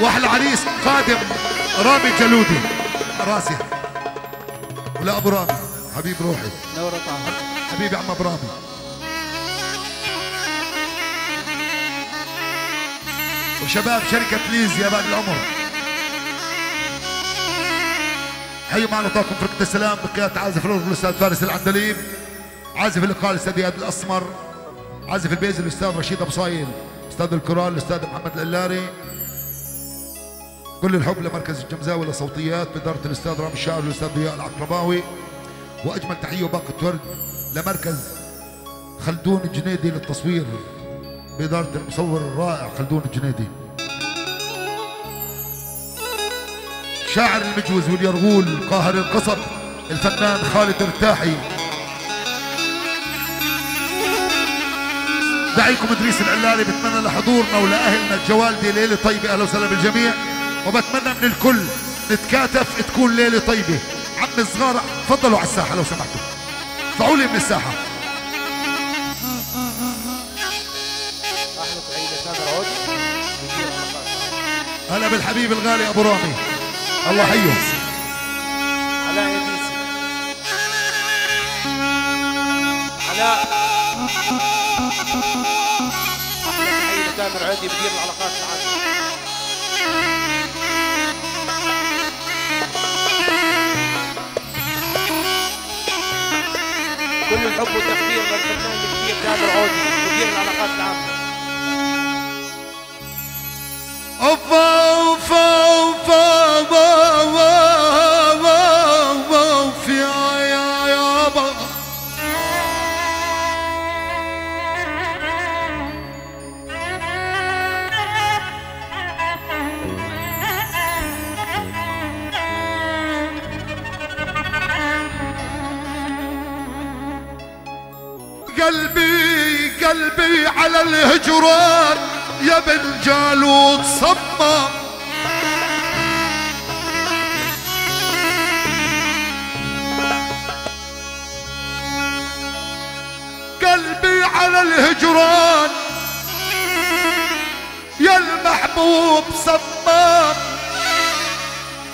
واحلى عريس قادم رامي جلودي. راسي ولا أبو رامي. حبيب روحي. نور طه حبيبي عم أبو رامي. وشباب شركة ليز يا بعد العمر. حيوا معنا طاقم فرقة السلام بقيادة عازف الأورج الأستاذ فارس العندليب عازف اللقاء الأستاذ إياد الأسمر عازف البيز الأستاذ رشيد أبو صايل أستاذ الكورال الأستاذ محمد القلاري كل الحب لمركز الجمزاوي لصوتيات بإدارة الأستاذ رامي الشاعر والأستاذ ضياء العقرباوي. وأجمل تحية وباقة ورد لمركز خلدون الجنيدي للتصوير بإدارة المصور الرائع خلدون الجنيدي. شاعر المجوز واليرغول قاهر القصب الفنان خالد ارتاحي دعيكم إدريس العلالي بتمنى لحضورنا ولأهلنا الجوالدي ليلة طيبة. أهلا وسهلا بالجميع. وبتمنى من الكل نتكاتف تكون ليلة طيبة. عم الصغار تفضلوا على الساحة لو سمحتوا. اطلعوا لي من علاقات هلا بالحبيب الغالي أبو رامي. الله حيه علاء يديسي علاء سامر عودي مدير العلاقات العامه كل الحب والتقدير للفنان الكبير تامر عودي مدير العلاقات العامه اوفا قلبي على الهجران يا بن جالوت صمم. قلبي على الهجران يا المحبوب صمم.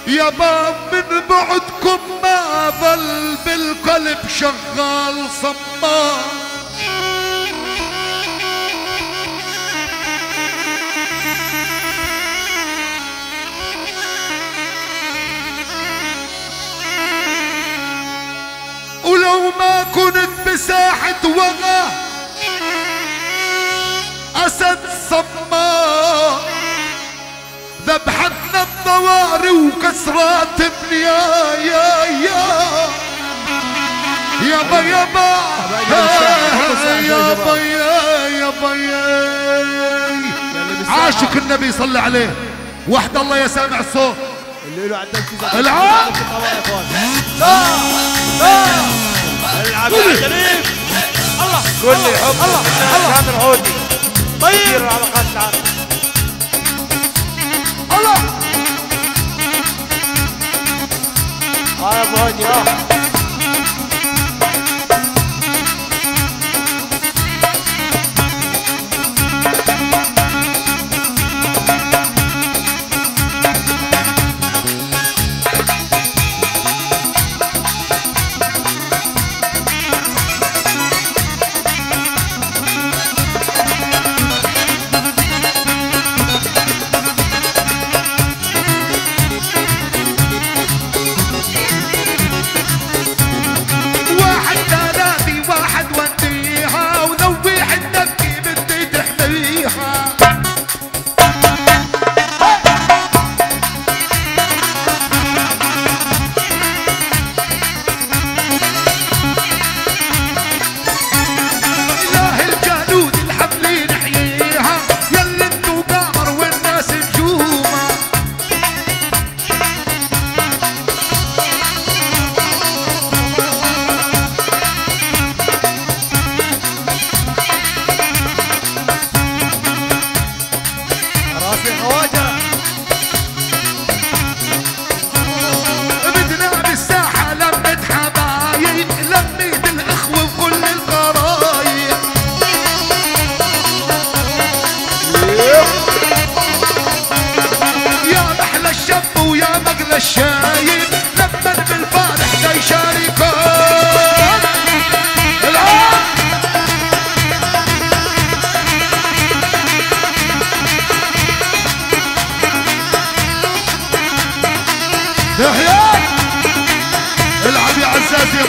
يا باب من بعدكم ما ظل بالقلب شغال صمام ولو ما كنت بساحة وغى. أسد صماء ذبحتنا الضواري وكسرات بنيا. يا يا. يابا يابا يابا يا يابا يا عاشق النبي صلى عليه. وحد الله يا سامع الصوت. اللي له تزعل العاب. العب يا كريم الله كل حب الله الله. سامر عودي طيب. العلاقات العامة الله. آه يا أبو هادي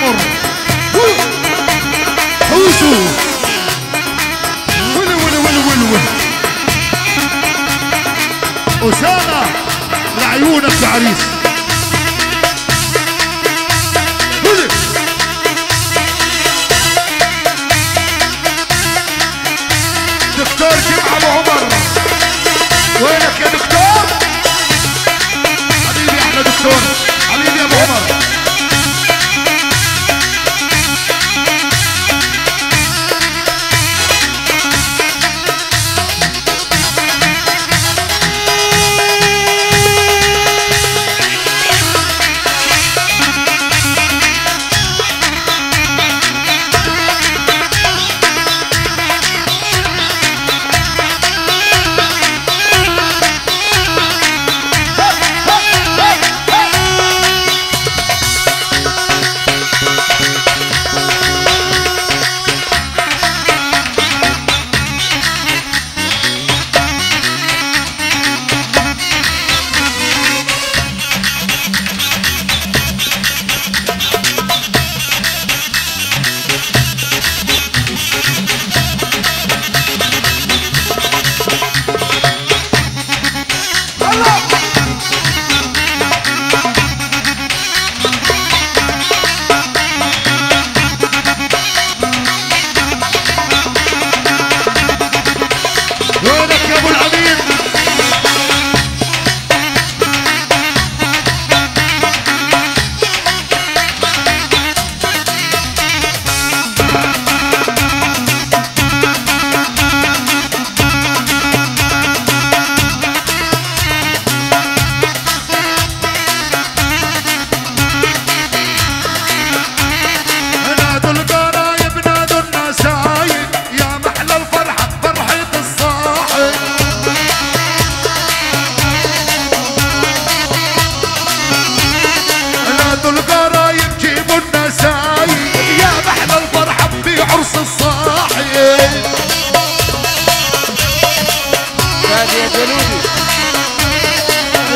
العمر حوشو ول ول ول ول ول أسامة لعيونك يا عريس دكتور جمعة أبو عمر؟ وينك يا دكتور؟ حبيبي إحنا دكتور.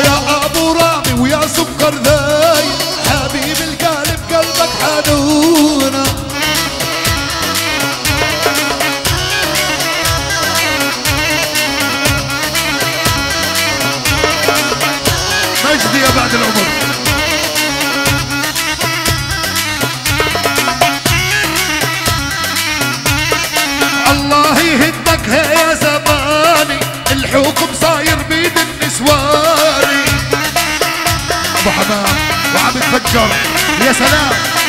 يا أبو رامي ويا سكر ذا. الحكم صاير بيد النسوان. أبو حمام وعم يتفجر يا سلام.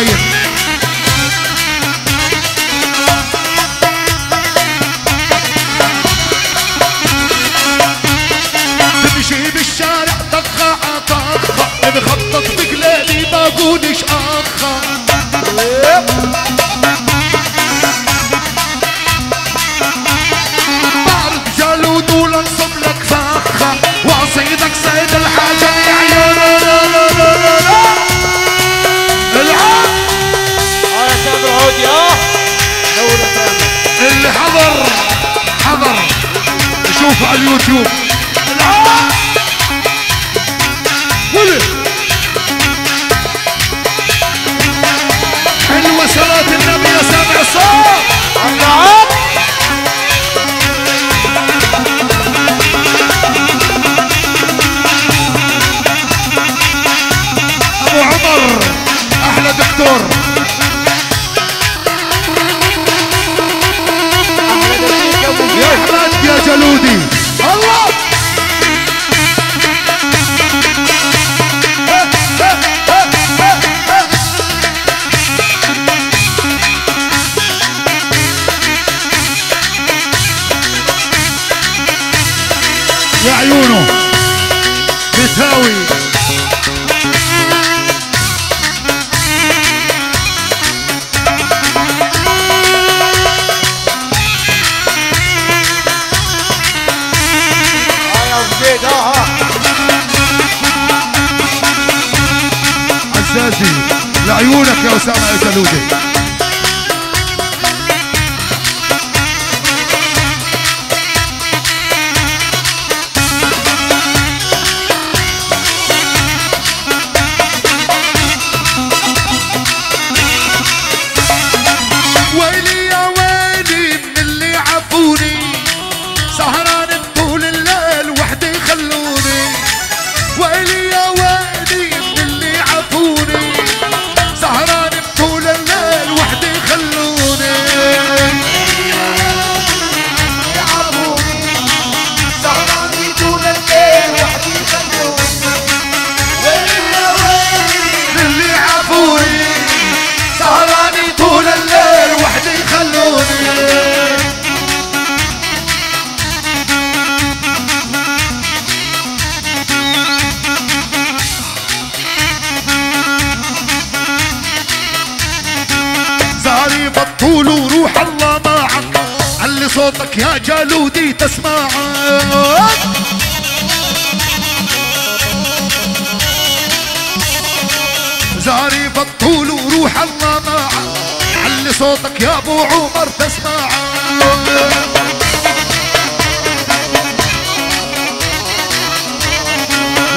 Ryan. حضر حضر. شوفوا على اليوتيوب. حلوة صلاة النبي يا سامع نعم. الصوت أبو عمر أحلى دكتور. Salude. بطول وروح الله معه علي صوتك يا أبو عمر تسمع.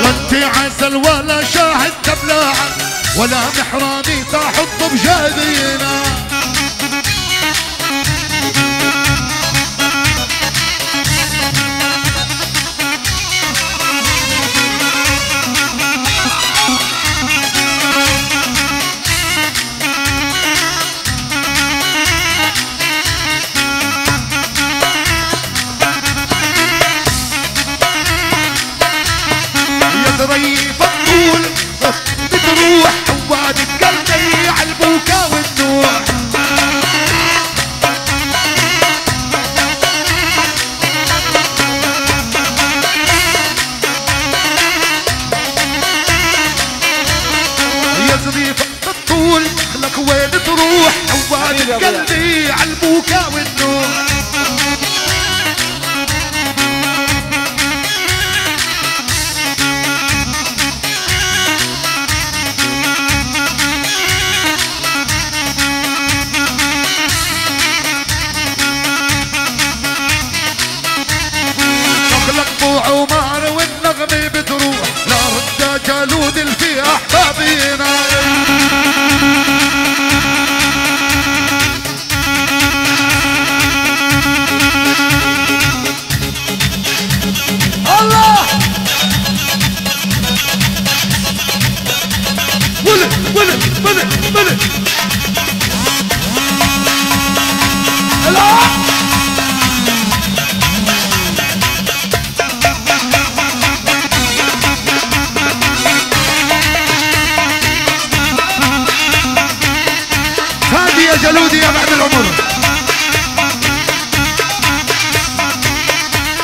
وانت انت عزل ولا شاهد تبلاعه ولا محرامي تحط بجبينه قلبي عالبوكا والنور. العمر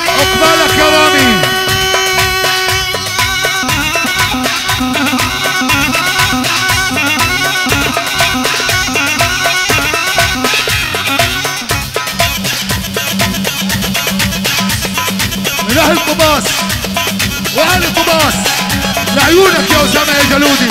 اقبال كرامي من أهل طباس وأهل طباس لعيونك يا اسامه يا جلودي.